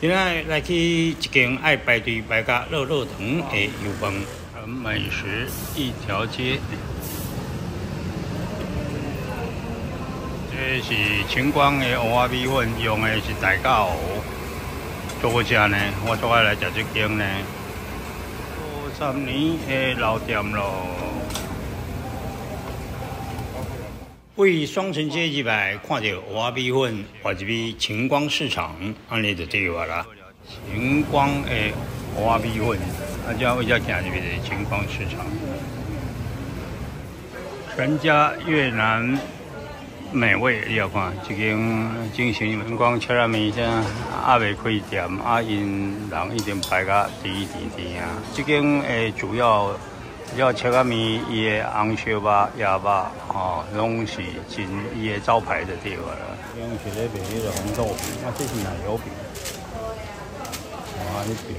今仔来去一间爱排队排甲热热肠的油饭和美食一条街。这是晴光的蚵仔米粉，用的是大蛟，做好食呢。我最爱来食这间呢，五十年的老店咯。为双城街入来，看到蚵仔米粉，或者是晴光市场，安尼就对话啦。晴光的蚵仔米粉，啊，叫为叫行入去晴光市场。全家越南美味，你要看，这间进行阳光吃拉面先，还未开店，啊，因人已经排甲第一、第二啊。这间诶主要。要切个面，伊的红烧肉、鸭肉，吼，拢是真伊的招牌的地方了。用是咧卖迄个红豆饼，啊，这是奶油饼，啊，这饼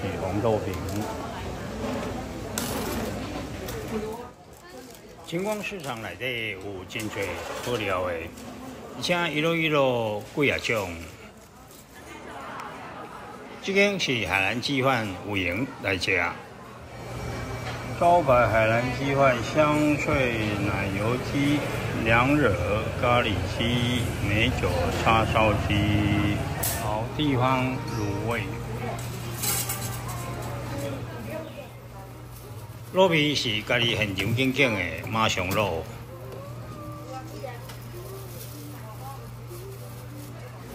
是红豆饼。晴光市场内底有真侪好料的，而且一路一路贵啊种。这间是海南鸡饭五营来食。招牌海南鸡饭，香脆奶油鸡、凉惹咖喱鸡、美酒叉烧鸡，好地方卤味。肉皮是家己现场经种的马上肉，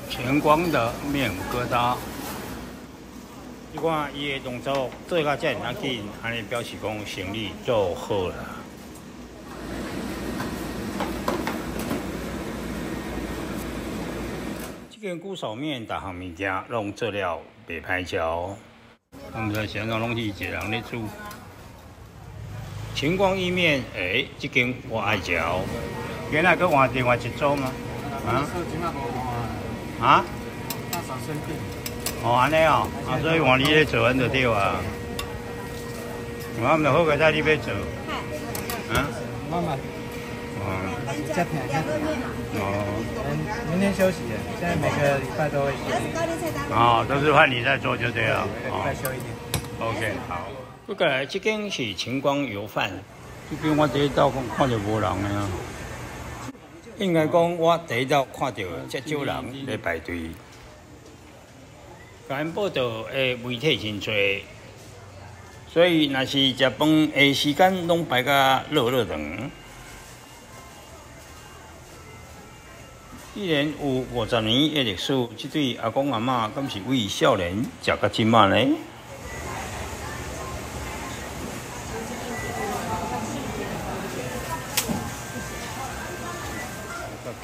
全光的面疙瘩。你看伊的动作做甲遮尔啊紧，安尼表示讲生意做好啦。这间古手面，大项物件拢做了白歹椒，我们在现场拢是一个人咧煮。晴光意面，诶，这间我爱食。原来搁换另外一组吗？啊？啊？大嫂生病。哦，安尼哦，啊，所以换你咧做，安就对啊。我唔就好个在你要做。嗯。慢慢。哦。加片加片。哦。嗯，明天休息，现在每个礼拜都会休。哦，都是换你在做就对了。每个礼拜休一天。OK，好。不过这间是晴光油饭，这边我第一道看看到无人啊。应该讲我第一道看到这少人在排队。咱报道诶媒体真多，所以若是食饭诶时间拢排甲热热长。既然有五十年诶历史，即对阿公阿嬷敢是为少年食甲真慢呢？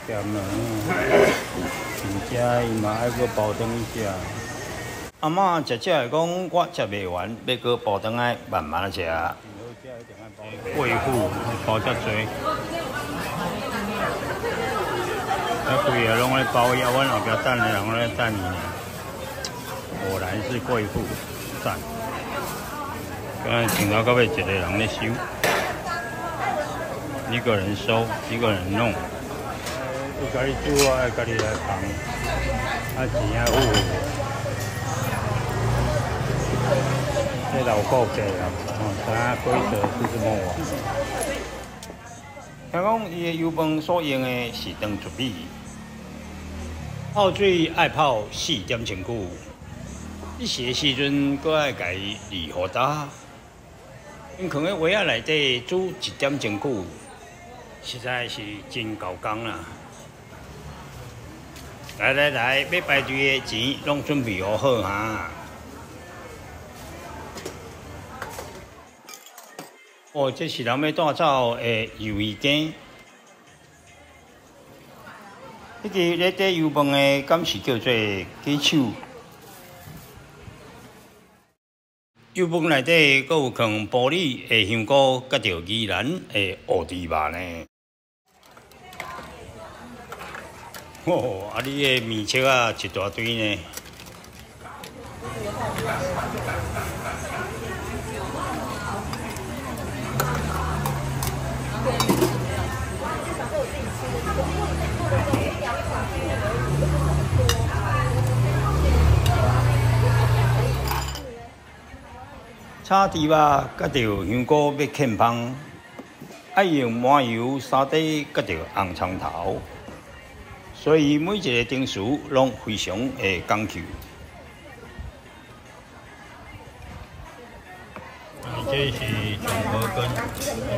较咸啦，真正伊嘛爱搁包顿一下。阿妈食食来讲，我食袂完，要搁包顿来慢慢食。贵妇包遮多，啊贵啊，拢咧包腰，阮后壁等的人咧等伊呢。果然是贵妇，赞。刚才请到到尾一个人咧收，一个人收，一个人弄。有家己煮啊，家己来扛，啊钱啊付。这老顾客啊，哦，啥规则是什么哇？听讲伊的油泵所用的是当竹米，泡水爱泡四点钟久，一时时阵搁爱家离好大，因可能围仔内底煮一点钟久，实在是真够工啦。来来来，要排队的钱拢准备好好哈。哦，这是人要带走的鱿鱼羹。迄个咧底油饭的，敢是叫做鸡手。油饭内底阁有放玻璃的香菇，甲着宜兰的乌猪肉呢。哦，啊，你的面切啊一大堆呢。炒猪肉佮着香菇要欠芳，爱用麻油、沙底佮着红葱头，所以每一个定时拢非常的讲究。这是全河根，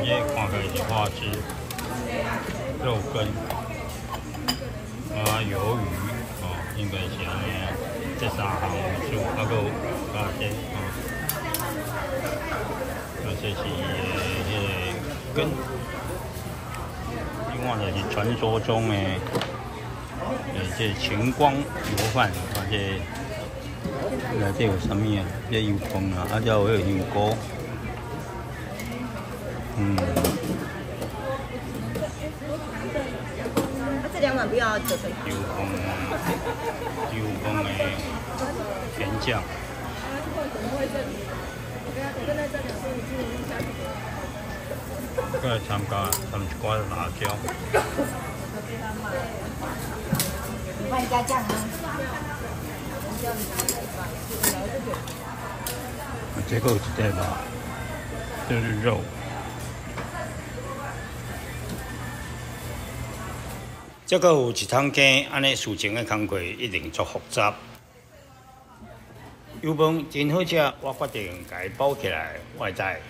这看起来是花枝、肉根啊鱿鱼哦，应该是安尼，这三项为主，还有啊这哦，啊这是迄个跟，另外就是传说中的，呃这晴光油饭，啊这内底有啥物啊？这油饭啊，啊还有香菇。嗯，这两碗不要。油封，油封的甜酱。再参加参一罐辣椒。换加酱啊。这个有一袋吧，这是肉。这个有一汤羹，安尼事情的工课一定足复杂。油饭真好吃，我决定家包起来，外在。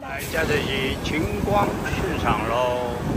来，这就是晴光市场喽。